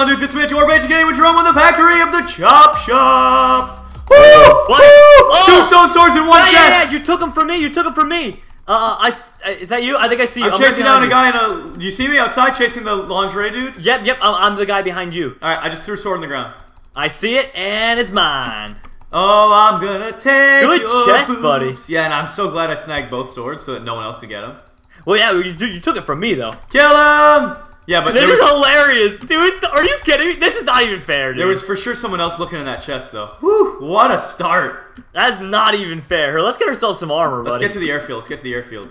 on, dudes? It's Mitch, or Rage Game with Jerome on the factory of the Chop Shop. Woo! What? Woo! Oh! Two stone swords in one Yeah, yeah, yeah, chest. you took them from me. You took them from me. Uh, I s- uh, is that you? I think I see you. I'm right chasing down a guy in a. Do you see me outside chasing the lingerie dude? Yep, yep. I'm, I'm the guy behind you. All right, I just threw a sword in the ground. I see it, and it's mine. Oh, I'm gonna take Good your chest, boobs. buddy. Yeah, and I'm so glad I snagged both swords so that no one else could get them. Well, yeah, you, you took it from me though. Kill him! Yeah, but This is was, hilarious, dude. Are you kidding me? This is not even fair, dude. there was for sure someone else looking in that chest though. Whew, what a start! That's not even fair. Let's get ourselves some armor, Let's buddy. get to the airfield. Let's get to the airfield.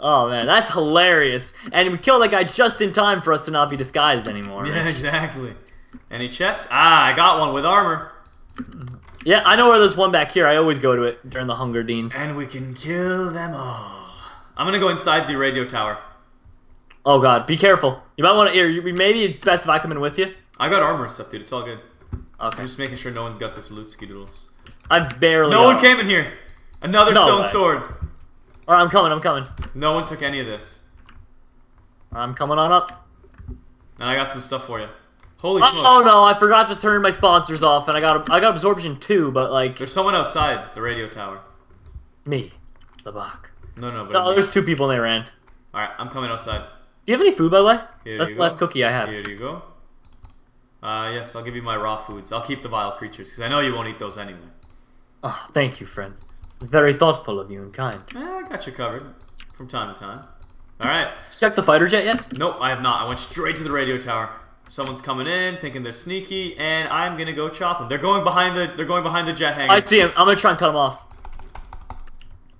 Oh man, that's hilarious. And we killed that guy just in time for us to not be disguised anymore. Yeah, exactly. Any chests? Ah, I got one with armor. Yeah, I know where there's one back here. I always go to it during the Hunger Deans. And we can kill them all. I'm gonna go inside the radio tower. Oh god, be careful. You might want to. Here, maybe it's best if I come in with you. I got armor and stuff, dude. It's all good. Okay. I'm just making sure no one got this loot skidoodles. I barely. No one it. came in here. Another No stone way. sword. All right, I'm coming. I'm coming. No one took any of this. I'm coming on up. And I got some stuff for you. Holy Oh, smokes. oh no, I forgot to turn my sponsors off, and I got I got absorption too, but like There's someone outside the radio tower. me, the Bach. No, no, but. No, there's two people and they ran. Alright, I'm coming outside. Do you have any food, by the way? Here That's the last cookie I have. Here you go. Uh, yes, I'll give you my raw foods. I'll keep the vile creatures, because I know you won't eat those anyway. Oh, thank you, friend. It's very thoughtful of you and kind. Eh, I got you covered. From time to time. Alright. Check the fighter jet yet? Nope, I have not. I went straight to the radio tower. Someone's coming in, thinking they're sneaky, and I'm gonna go chop them. They're going behind the. They're going behind the jet hangar. I see him. I'm gonna try and cut him off.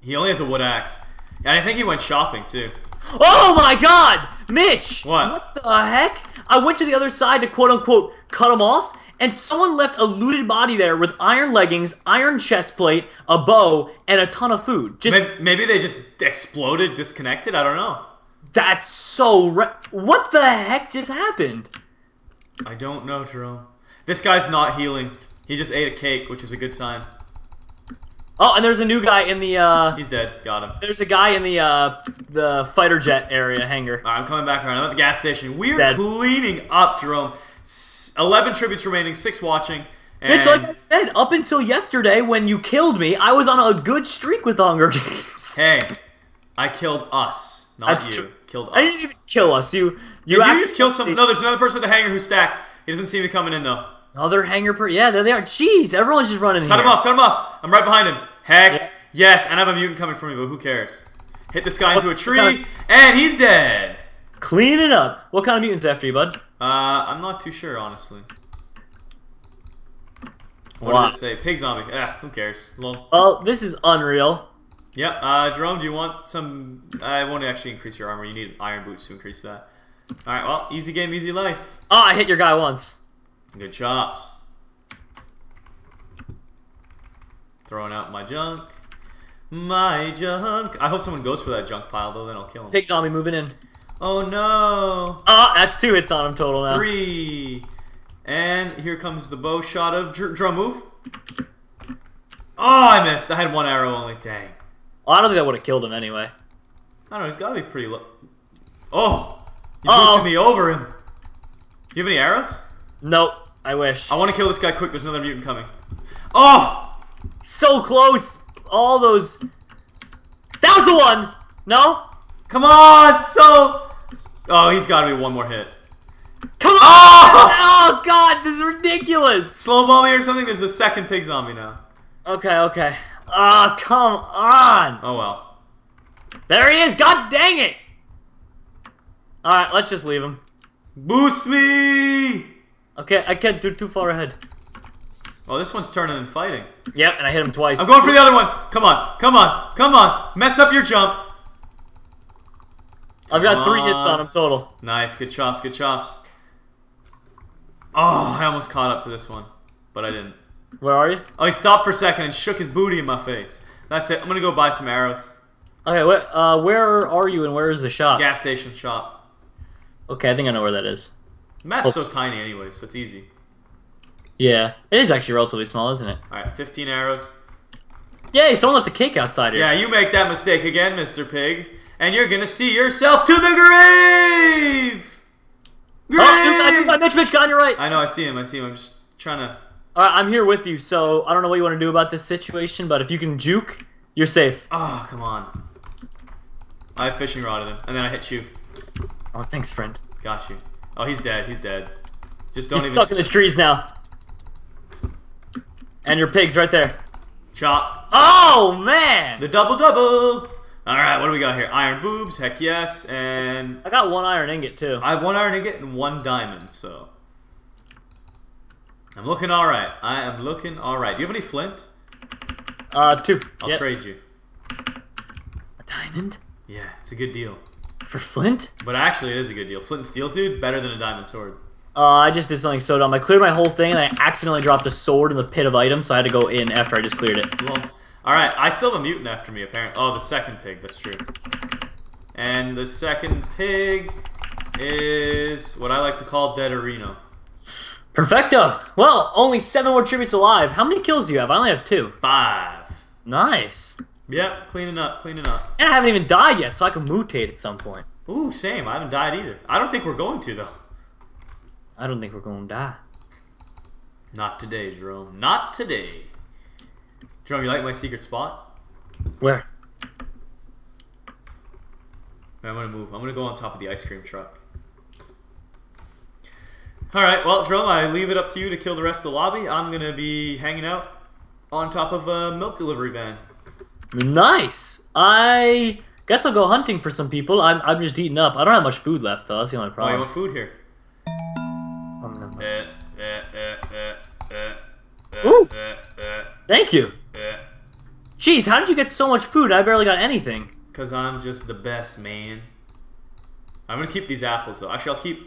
He only has a wood axe, and I think he went shopping too. Oh my god! Mitch! What? What the heck? I went to the other side to quote unquote cut him off, and someone left a looted body there with iron leggings, iron chest plate, a bow, and a ton of food. Just Maybe, maybe they just exploded, disconnected. I don't know. that's so What the heck just happened? I don't know, Jerome. This guy's not healing. He just ate a cake, which is a good sign. Oh, and there's a new guy in the uh He's dead. Got him. there's a guy in the uh the fighter jet area hangar. Alright, I'm coming back around. I'm at the gas station. We're Dead. cleaning up, Jerome. S- Eleven tributes remaining, six watching. And Mitch, like I said, up until yesterday when you killed me, I was on a good streak with Hunger Games. hey, I killed us, not That's you. Killed us. I didn't even kill us. You you Did you just kill some? No, there's another person at the hangar who stacked. He doesn't see me coming in though. Another hanger per yeah, there they are. Jeez, everyone's just running Cut here. him off, cut him off. I'm right behind him. Heck, Yeah. yes, and I have a mutant coming for me, but who cares? Hit this guy into a tree, kind and he's dead. Clean it up. What kind of mutants after you, bud? Uh, I'm not too sure, honestly. What Wow. did it say? Pig zombie. Ah, who cares? Lol. Well, this is unreal. Yep. Uh, Jerome, do you want some? I won't actually increase your armor. You need iron boots to increase that. All right. Well, easy game, easy life. Oh, I hit your guy once. Good chops. Throwing out my junk. My junk. I hope someone goes for that junk pile though, then I'll kill him. Pig zombie moving in. Oh no! Oh, that's two hits on him total now. Three. And here comes the bow shot of dr- drum move. Oh, I missed. I had one arrow only. Dang. Oh, I don't think that would have killed him anyway. I don't know. He's got to be pretty low. Oh! You Uh-oh. boosted me over him. You have any arrows? Nope. I wish. I want to kill this guy quick. There's another mutant coming. Oh! So close. All those. That was the one. No. Come on! So. Oh, he's got to be one more hit. Come on! Oh! Oh God, this is ridiculous. Slow ball me or something? There's a second pig zombie now. Okay, okay. Ah, come on. Oh well. There he is. God dang it. All right, let's just leave him. Boost me! Okay, I can't do too far ahead. Oh, this one's turning and fighting. Yep, and I hit him twice. I'm going for the other one. Come on, come on, come on. Mess up your jump. I've got three hits on. him total. Nice, good chops, good chops. Oh, I almost caught up to this one, but I didn't. Where are you? Oh, he stopped for a second and shook his booty in my face. That's it. I'm gonna go buy some arrows. Okay, wh- uh, where are you and where is the shop? Gas station shop. Okay, I think I know where that is. The map's Oh. so tiny anyway, so it's easy. Yeah, it is actually relatively small, isn't it? All right, 15 arrows. Yay, someone left a cake outside here. Yeah, you make that mistake again, Mr. Pig, and you're gonna see yourself to the grave. Grave! Oh, I Mitch, Mitch, got on your right. I know, I see him, I see him. I'm just trying to. All right, I'm here with you, so I don't know what you want to do about this situation, but if you can juke, you're safe. Oh, come on. I fishing rodded him, and then I hit you. Oh, thanks, friend. Got you. Oh, he's dead. He's dead. Just don't He's even. stuck in the trees now. And your pig's right there. Chop. Oh man! The double double. All right, what do we got here? Iron boobs. Heck yes. And I got one iron ingot too. I have one iron ingot and one diamond. So I'm looking all right. I am looking all right. Do you have any flint? Uh, two. I'll Yep. trade you. A diamond Yeah, it's a good deal. for Flint? But actually, it is a good deal. Flint and steel, dude, better than a diamond sword. Uh, I just did something so dumb. I cleared my whole thing and I accidentally dropped a sword in the pit of items, so I had to go in after I just cleared it. Well, all right. I still have a mutant after me, apparently. Oh, the second pig. That's true. And the second pig is what I like to call Dead Areno. Perfecto. Well, only seven more tributes alive. How many kills do you have? I only have two. Five. Nice. Yep, cleaning up, cleaning up. And I haven't even died yet, so I can mutate at some point. Ooh, same. I haven't died either. I don't think we're going to though. I don't think we're going to die. Not today, Jerome. Not today. Jerome, you like my secret spot? Where? I'm gonna move. I'm gonna go on top of the ice cream truck. All right. Well, Jerome, I leave it up to you to kill the rest of the lobby. I'm gonna be hanging out on top of a milk delivery van. Nice. I guess I'll go hunting for some people. I'm, I'm just eating up. I don't have much food left, though. That's the only problem. Oh, you want food here? Ooh. eh, eh, Thank you. Jeez, how did you get so much food? I barely got anything. Cause I'm just the best, man. I'm gonna keep these apples though. Actually, I'll keep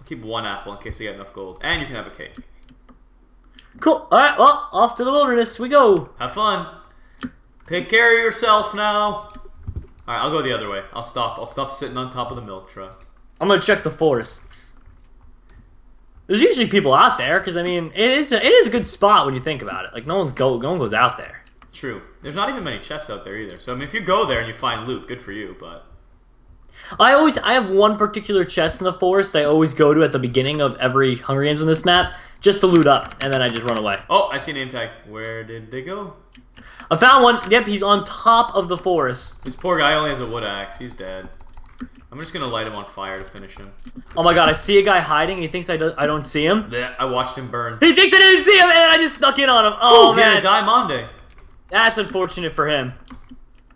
I'll keep one apple in case I get enough gold, and you can have a cake. Cool. All right. Well, off to the wilderness we go. Have fun. Take care of yourself now. All right, I'll go the other way. I'll stop. I'll stop sitting on top of the milk truck. I'm gonna check the forests. There's usually people out there because I mean it is a, it is a good spot when you think about it. Like no one's go no one goes out there. True. There's not even many chests out there either. So I mean, if you go there and you find loot, good for you. But I always I have one particular chest in the forest I always go to at the beginning of every Hunger Games on this map just to loot up and then I just run away. oh, I see a name tag. Where did they go? I found one. Yep, he's on top of the forest. This poor guy only has a wood axe. He's dead. I'm just gonna light him on fire to finish him. Oh my god, I see a guy hiding and he thinks I, do, I don't see him. Bleh, I watched him burn. He thinks I didn't see him and I just snuck in on him. Oh Ooh, man, a diamond. that's unfortunate for him.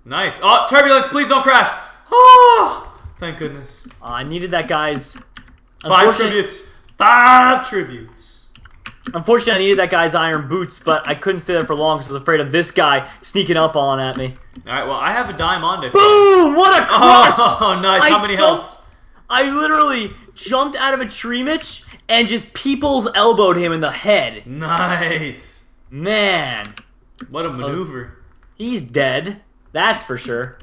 Nice. Oh, turbulence! Please don't crash. Oh, thank goodness. Uh, I needed that guy's. Five tributes. Five tributes. Unfortunately, I needed that guy's iron boots, but I couldn't stay there for long because I was afraid of this guy sneaking up on at me. All right. Well, I have a diamond. Boom! What a oh, crush! Oh, nice. I How many jumped- health? I literally jumped out of a tree, Mitch, and just people's elbowed him in the head. Nice. Man, What a oh, maneuver. he's dead. That's for sure.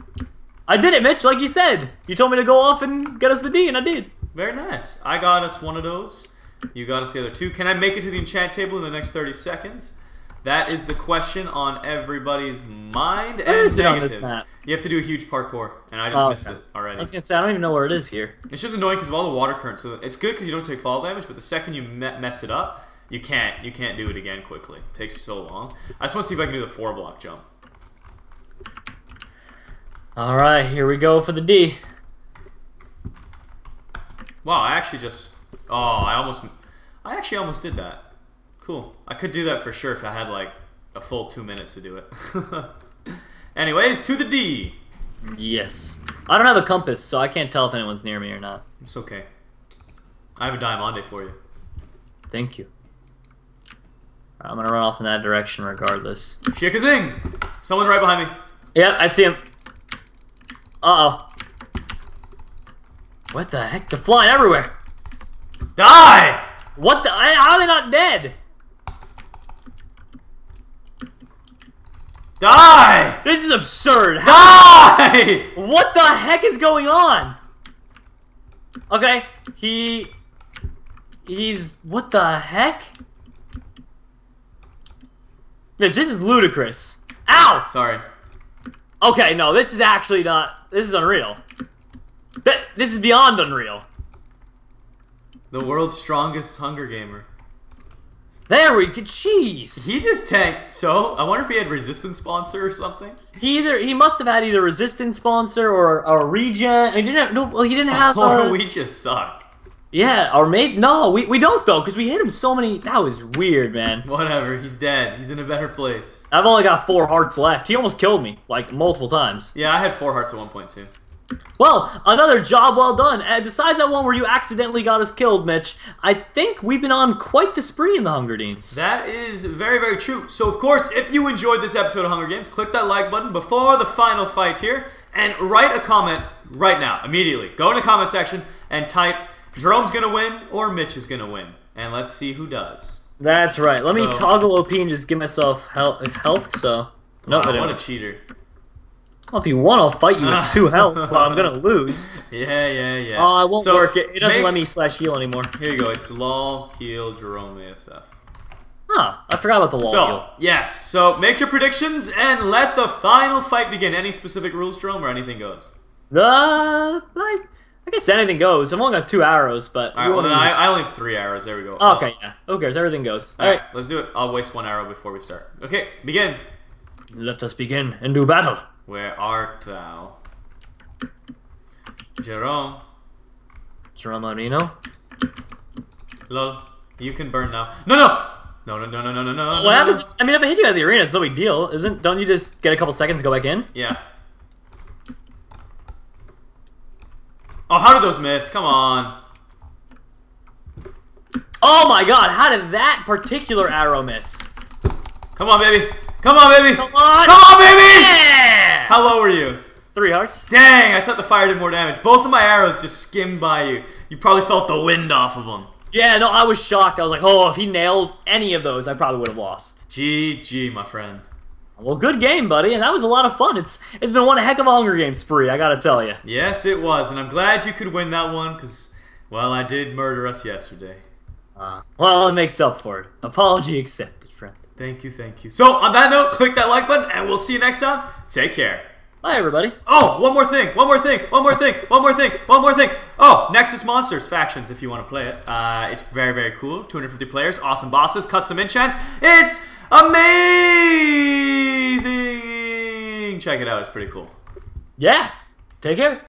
I did it, Mitch, like you said. You told me to go off and get us the D, and I did. Very nice. I got us one of those. You got us the other two. Can I make it to the enchant table in the next 30 seconds? That is the question on everybody's mind. Where and is it on negative. You have to do a huge parkour, and I just Oh, missed okay. it already. I was gonna say I don't even know where it is here. It's just annoying because of all the water currents. So it's good because you don't take fall damage, but the second you me- mess it up, you can't. You can't do it again quickly. It takes so long. I just want to see if I can do the four block jump. All right, here we go for the D. Wow, I actually just. Oh, I almost. I actually almost did that. Cool. I could do that for sure if I had like a full two minutes to do it. Anyways, to the D. Yes. I don't have a compass, so I can't tell if anyone's near me or not. It's okay. I have a diamante for you. Thank you. I'm gonna run off in that direction regardless. Shikazing! Someone right behind me. Yeah, I see him. Uh oh. What the heck? They're flying everywhere. Die! What the? How are they not dead? Die! This is absurd. How, Die! what the heck is going on? Okay, he. He's. What the heck? This, this is ludicrous. Ow! Sorry. Okay, no, this is actually not. This is unreal. Th- This is beyond unreal. The world's strongest Hunger Gamer. There we go. Jeez. He just tanked so. I wonder if he had resistance sponsor or something. He either he must have had either resistance sponsor or a regen. He didn't have, no. Well, he didn't have. Or Uh, we just suck. yeah, or maybe no. We, we don't though because we hit him so many. That was weird, man. Whatever. He's dead. He's in a better place. I've only got four hearts left. He almost killed me like multiple times. Yeah, I had four hearts at one point too. Well, another job well done. And besides that one where you accidentally got us killed, Mitch, I think we've been on quite the spree in the Hunger Games. That is very, very true. So, of course, if you enjoyed this episode of Hunger Games, click that like button before the final fight here and write a comment right now, immediately. Go in the comment section and type Jerome's gonna win or Mitch is gonna win. And let's see who does. That's right. Let me toggle OP and just give myself health. health so, no, Wow, I what a cheater. Well, if you want, I'll fight you with two health, but I'm gonna lose. Yeah, yeah, yeah. Oh, it won't So, work. It, it doesn't make- let me slash heal anymore. Here you go. It's lol heal Jerome ASF. Huh, I forgot about the wall So, heal. yes. So, make your predictions and let the final fight begin. Any specific rules, Jerome, or anything goes? Uh, like, I guess anything goes. I've only got two arrows, but. All right, well, then I, I only have three arrows. There we go. Oh, okay, yeah. Who cares? Everything goes. All right, let's do it. I'll waste one arrow before we start. Okay, begin. let us begin and do battle. Where art thou? Jerome. Geronimo. Lol. You can burn now. No, no! No, no, no, no, no, no, no. What happens? I mean, if I hit you out of the arena, it's no big deal, isn't? Don't you just get a couple seconds to go back in? Yeah. Oh, how did those miss? Come on. Oh my god, how did that particular arrow miss? Come on, baby. Come on, baby. Come on! Come on, baby! Yeah! How low were you? Three hearts. Dang, I thought the fire did more damage. Both of my arrows just skimmed by you. You probably felt the wind off of them. Yeah, no, I was shocked. I was like, oh, if he nailed any of those, I probably would have lost. GG, my friend. Well, good game, buddy, and that was a lot of fun. It's it's been one heck of a Hunger Games spree, I gotta tell you. Yes, it was, and I'm glad you could win that one, because, well, I did murder us yesterday. Uh, well, it makes up for it. Apology accepted. Thank you, thank you. So, on that note, click that like button, and we'll see you next time. Take care. Bye, everybody. Oh, one more thing, one more thing, one more thing, one more thing, one more thing. Oh, Nexus Monsters Factions, if you want to play it. Uh, it's very, very cool. 250 players, awesome bosses, custom enchants. It's amazing! Check it out, it's pretty cool. Yeah, take care.